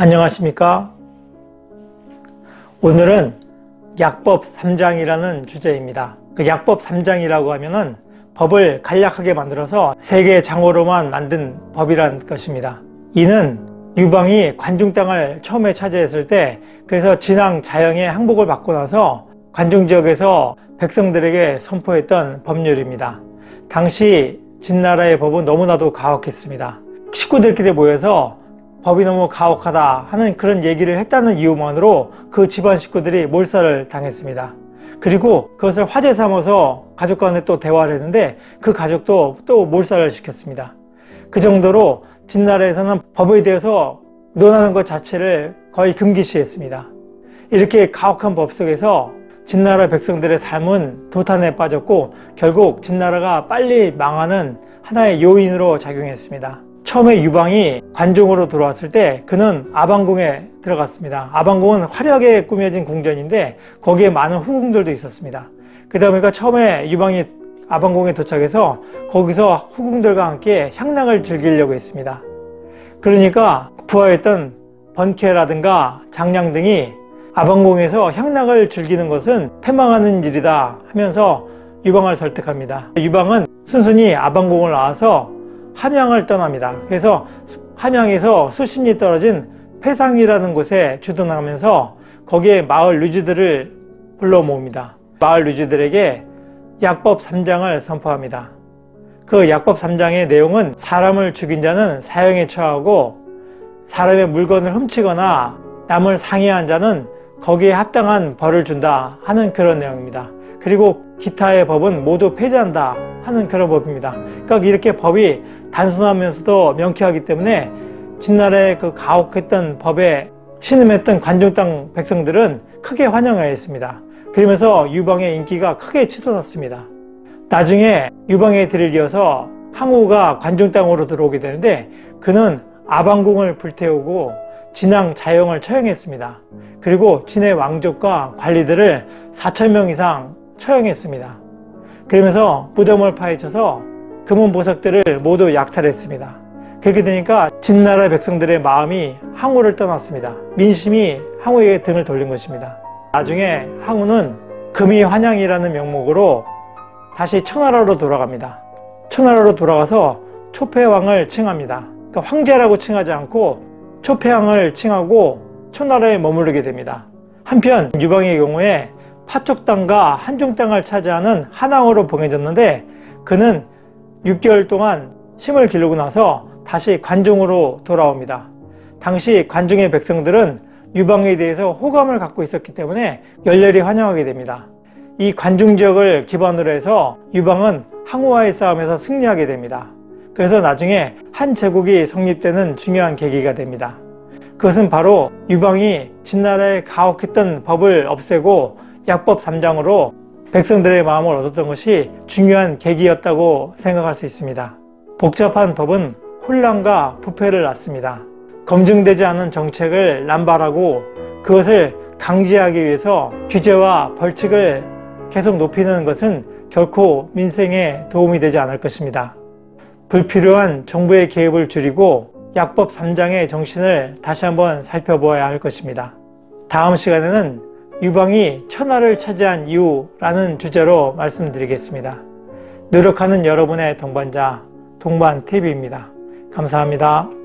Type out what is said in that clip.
안녕하십니까? 오늘은 약법 3장이라는 주제입니다. 그 약법 3장이라고 하면은 법을 간략하게 만들어서 세계 장어로만 만든 법이란 것입니다. 이는 유방이 관중 땅을 처음에 차지했을 때 그래서 진앙 자영의 항복을 받고 나서 관중 지역에서 백성들에게 선포했던 법률입니다. 당시 진나라의 법은 너무나도 가혹했습니다. 식구들끼리 모여서 법이 너무 가혹하다 하는 그런 얘기를 했다는 이유만으로 그 집안 식구들이 몰살을 당했습니다. 그리고 그것을 화제 삼아서 가족 간에 또 대화를 했는데 그 가족도 또 몰살을 시켰습니다. 그 정도로 진나라에서는 법에 대해서 논하는 것 자체를 거의 금기시했습니다. 이렇게 가혹한 법 속에서 진나라 백성들의 삶은 도탄에 빠졌고 결국 진나라가 빨리 망하는 하나의 요인으로 작용했습니다. 처음에 유방이 관종으로 들어왔을 때 그는 아방궁에 들어갔습니다. 아방궁은 화려하게 꾸며진 궁전인데 거기에 많은 후궁들도 있었습니다. 그러다 보니까 처음에 유방이 아방궁에 도착해서 거기서 후궁들과 함께 향락을 즐기려고 했습니다. 그러니까 부하였던 번케라든가 장량 등이 아방궁에서 향락을 즐기는 것은 패망하는 일이다 하면서 유방을 설득합니다. 유방은 순순히 아방궁을 나와서 함양을 떠납니다. 그래서 함양에서 수십 리 떨어진 패상이라는 곳에 주둔하면서 거기에 마을 류지들을 불러 모읍니다. 마을 류지들에게 약법 3장을 선포합니다. 그 약법 3장의 내용은 사람을 죽인 자는 사형에 처하고 사람의 물건을 훔치거나 남을 상해한 자는 거기에 합당한 벌을 준다 하는 그런 내용입니다. 그리고 기타의 법은 모두 폐지한다 하는 그런 법입니다. 그러니까 이렇게 법이 단순하면서도 명쾌하기 때문에 진나라의 그 가혹했던 법에 신음했던 관중 땅 백성들은 크게 환영하였습니다. 그러면서 유방의 인기가 크게 치솟았습니다. 나중에 유방의 들을 이어서 항우가 관중 땅으로 들어오게 되는데 그는 아방궁을 불태우고 진앙 자영을 처형했습니다. 그리고 진의 왕족과 관리들을 4천명 이상 처형했습니다. 그러면서 무덤을 파헤쳐서 금은 보석들을 모두 약탈했습니다. 그렇게 되니까 진나라 백성들의 마음이 항우를 떠났습니다. 민심이 항우에게 등을 돌린 것입니다. 나중에 항우는 금이 환양이라는 명목으로 다시 청나라로 돌아갑니다. 청나라로 돌아가서 초패왕을 칭합니다. 그러니까 황제라고 칭하지 않고 초패왕을 칭하고 초나라에 머무르게 됩니다. 한편 유방의 경우에 파쪽 땅과 한중 땅을 차지하는 한왕으로 봉해졌는데 그는 6개월 동안 심을 기르고 나서 다시 관중으로 돌아옵니다. 당시 관중의 백성들은 유방에 대해서 호감을 갖고 있었기 때문에 열렬히 환영하게 됩니다. 이 관중 지역을 기반으로 해서 유방은 항우와의 싸움에서 승리하게 됩니다. 그래서 나중에 한 제국이 성립되는 중요한 계기가 됩니다. 그것은 바로 유방이 진나라에 가혹했던 법을 없애고 약법 3장으로 백성들의 마음을 얻었던 것이 중요한 계기였다고 생각할 수 있습니다. 복잡한 법은 혼란과 부패를 낳습니다. 검증되지 않은 정책을 남발하고 그것을 강제하기 위해서 규제와 벌칙을 계속 높이는 것은 결코 민생에 도움이 되지 않을 것입니다. 불필요한 정부의 개입을 줄이고 약법 3장의 정신을 다시 한번 살펴보아야 할 것입니다. 다음 시간에는 유방이 천하를 차지한 이유라는 주제로 말씀드리겠습니다. 노력하는 여러분의 동반자 동반 TV입니다. 감사합니다.